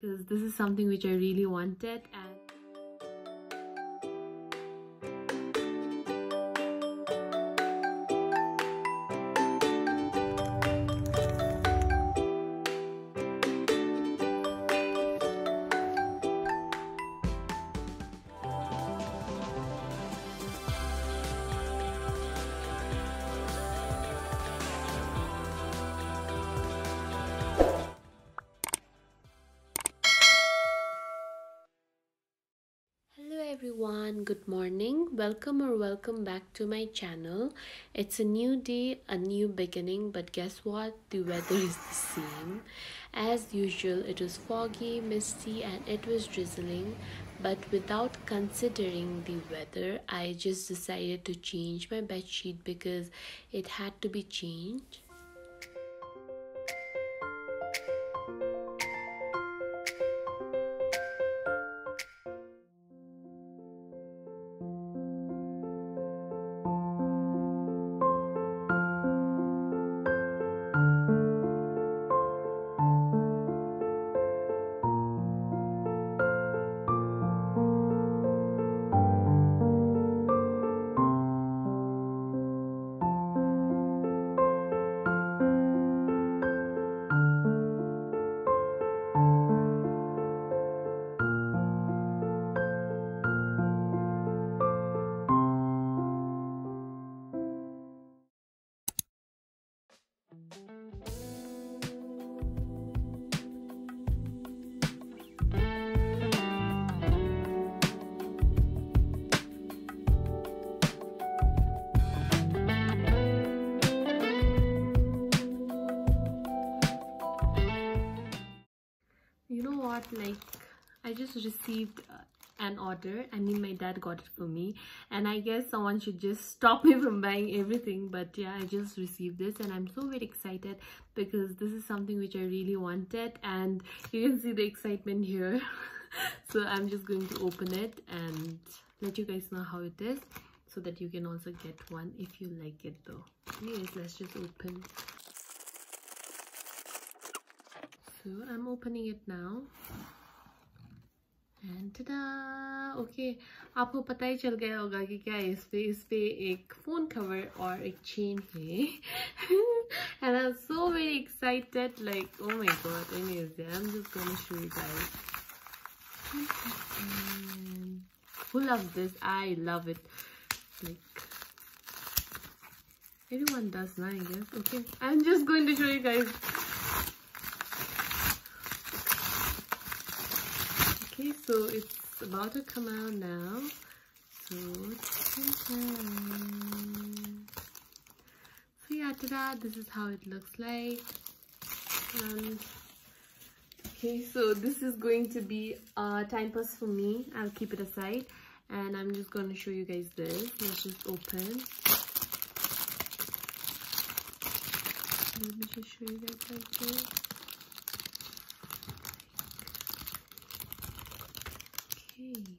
because this is something which I really wanted and everyone. Good morning. Welcome or welcome back to my channel. It's a new day a new beginning but guess what? The weather is the same. As usual it was foggy misty and it was drizzling but without considering the weather i just decided to change my bed sheet because it had to be changed like i just received uh, an order i mean my dad got it for me. And i guess someone should just stop me from buying everything but yeah i just received this and i'm so very excited because this is something which i really wanted and you can see the excitement here. So i'm just going to open it and let you guys know how it is so that you can also get one if you like it though. Anyways let's just open so i'm opening it now and tada okay आपको पता ही चल गया होगा कि क्या है इस पे इस पे एक फोन कवर और एक चेन है and I'm so very excited like oh my god anyways yeah, I'm just gonna show you guys who loves this I love it like everyone does now I guess okay I'm just going to show you guys Okay so it's about to come out now. So so yeah ta-da this is how it looks like. Um okay so this is going to be a time pass for me. I'll keep it aside. And i'm just going to show you guys this. Let's just open. Let me just show you guys like this okay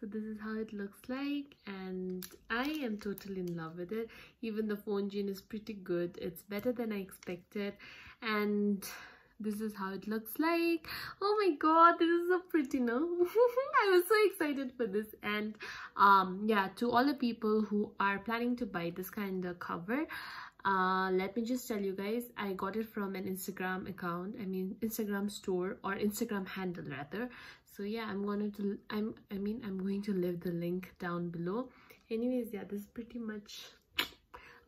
so this is how it looks like and i am totally in love with it. Even the phone gene is pretty good. It's better than i expected and this is how it looks like. Oh my god this is so pretty no? I was so excited for this. And um yeah to all the people who are planning to buy this kind of cover uh let me just tell you guys i got it from an instagram account i mean instagram store or instagram handle rather. So yeah i'm going to i'm i mean i'm going to leave the link down below. Anyways yeah this is pretty much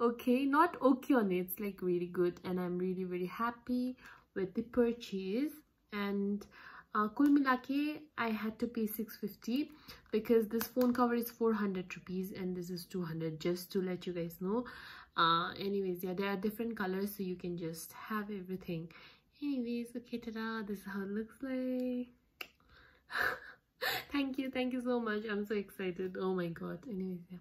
okay. Not okay on it it's like really good and i'm really really happy with the purchase. And uh, milake i had to pay 650 because this phone cover is 400 rupees and this is 200 just to let you guys know uh anyways yeah there are different colors so you can just have everything. Anyways okay ta-da this is how it looks like. Thank you thank you so much. I'm so excited. Oh my god. Anyways yeah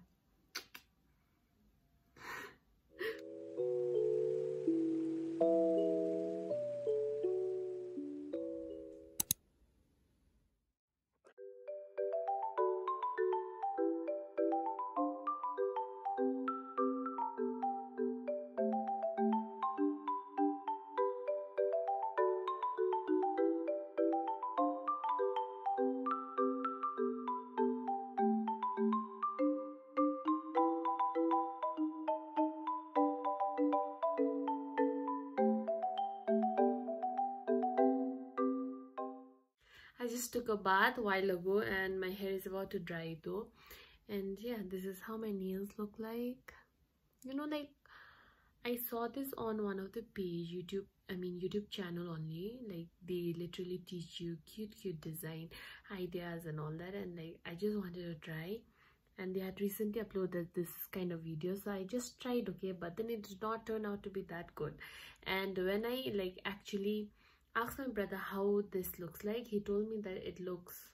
just took a bath a while ago and my hair is about to dry though. And yeah this is how my nails look like. You know like I saw this on one of the page YouTube I mean YouTube channel only. Like they literally teach you cute cute design ideas and all that. And like I just wanted to try. And they had recently uploaded this kind of video so I just tried okay? But then it did not turn out to be that good. And when I like actually asked my brother how this looks like. He told me that it looks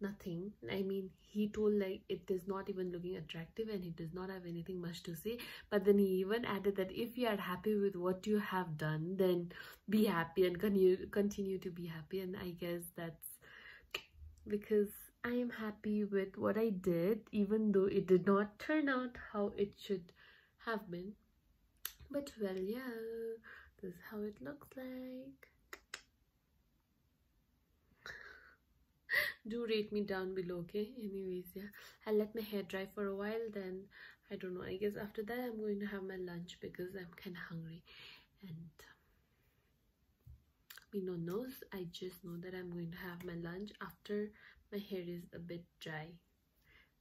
nothing. I mean he told like it is not even looking attractive and he does not have anything much to say. But then he even added that if you are happy with what you have done then be happy and continue continue to be happy. And i guess that's because i am happy with what i did even though it did not turn out how it should have been. But well yeah this is how it looks like do rate me down below okay? Anyways yeah. I'll let my hair dry for a while then i don't know i guess after that i'm going to have my lunch because i'm kind of hungry. And um, me no knows i just know that i'm going to have my lunch after my hair is a bit dry.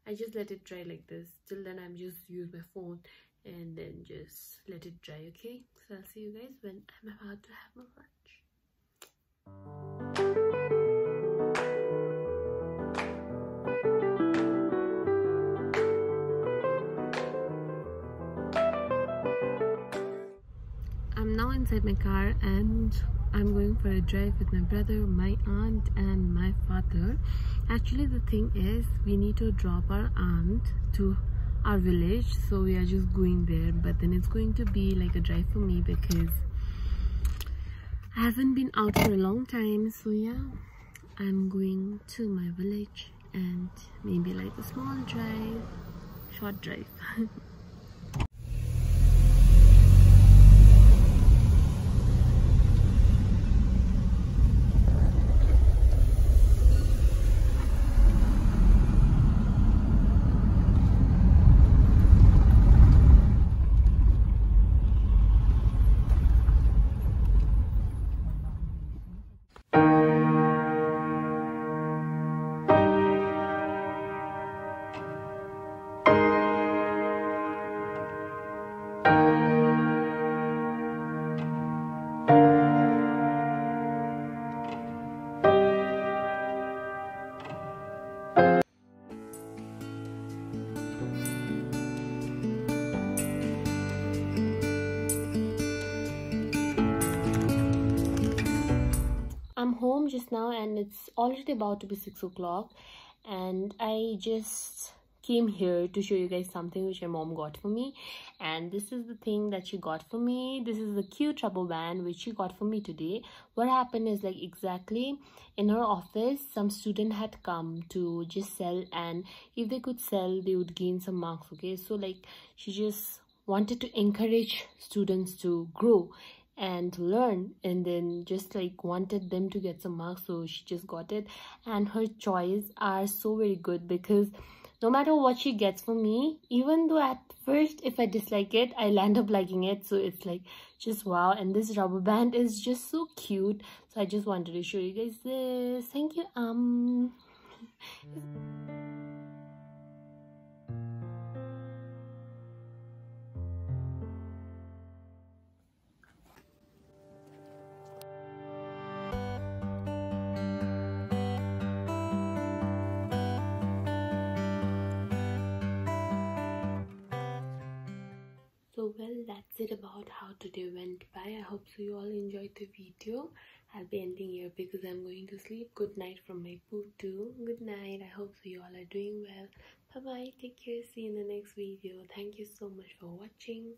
I just let it dry like this. Till then i'm just use my phone and then just let it dry okay? So i'll see you guys when i'm about to have my lunch inside my car and I'm going for a drive with my brother, my aunt and my father. Actually the thing is we need to drop our aunt to our village so we are just going there. But then it's going to be like a drive for me because I haven't been out for a long time. So yeah I'm going to my village and maybe like a small drive short drive home just now and it's already about to be 6 o'clock and I just came here to show you guys something which my mom got for me. And this is the thing that she got for me. This is the cute rubber band which she got for me today. What happened is like exactly in her office some student had come to just sell and if they could sell they would gain some marks okay? So like she just wanted to encourage students to grow and learn. And then just like wanted them to get some marks so she just got it. And her choice are so very good because no matter what she gets for me even though at first if i dislike it i'll end up liking it. So it's like just wow. And this rubber band is just so cute. So i just wanted to show you guys this. Thank you um well that's it about how today went by. I hope so you all enjoyed the video. I'll be ending here because i'm going to sleep. Good night from my poo too. Good night. I hope so you all are doing well. Bye bye take care. See you in the next video. Thank you so much for watching